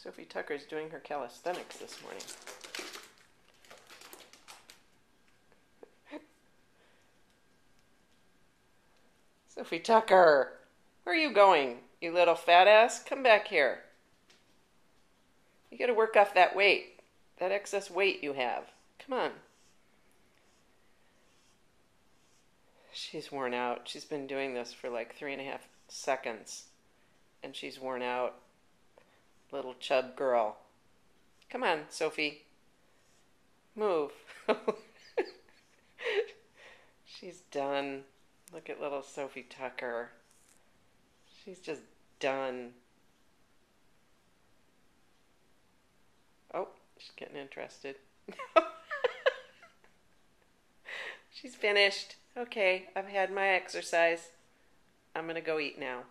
Sophie Tucker's doing her calisthenics this morning. Sophie Tucker, where are you going? You little fat ass, come back here. You gotta work off that weight, that excess weight you have. Come on. She's worn out. She's been doing this for like three and a half seconds, and she's worn out. Little chub girl. Come on, Sophie. Move. she's done. Look at little Sophie Tucker. She's just done. Oh, she's getting interested. she's finished. Okay, I've had my exercise. I'm going to go eat now.